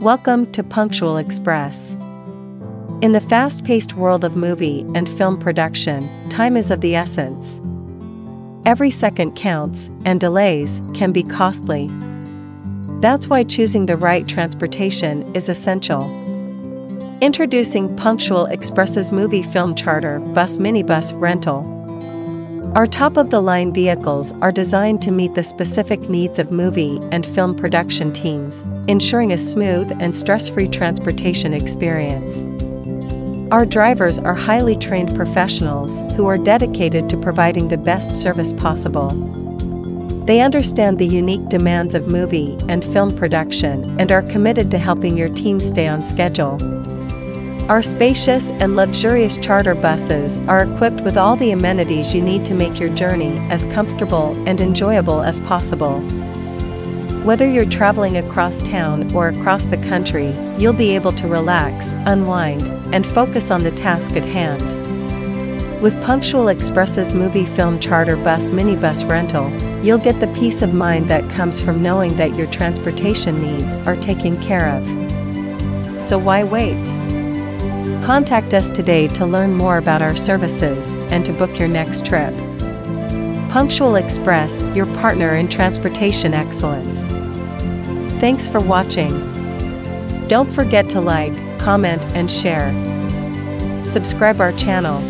Welcome to Punctual Express. In the fast paced world of movie and film production, time is of the essence. Every second counts, and delays can be costly. That's why choosing the right transportation is essential. Introducing Punctual Express's movie film charter bus minibus rental. Our top of the line vehicles are designed to meet the specific needs of movie and film production teams, ensuring a smooth and stress free transportation experience. Our drivers are highly trained professionals who are dedicated to providing the best service possible. They understand the unique demands of movie and film production and are committed to helping your team stay on schedule. Our spacious and luxurious charter buses are equipped with all the amenities you need to make your journey as comfortable and enjoyable as possible. Whether you're traveling across town or across the country, you'll be able to relax, unwind, and focus on the task at hand. With Punctual Express's movie film charter bus minibus rental, you'll get the peace of mind that comes from knowing that your transportation needs are taken care of. So why wait? Contact us today to learn more about our services and to book your next trip. Punctual Express, your partner in transportation excellence. Thanks for watching. Don't forget to like, comment, and share. Subscribe our channel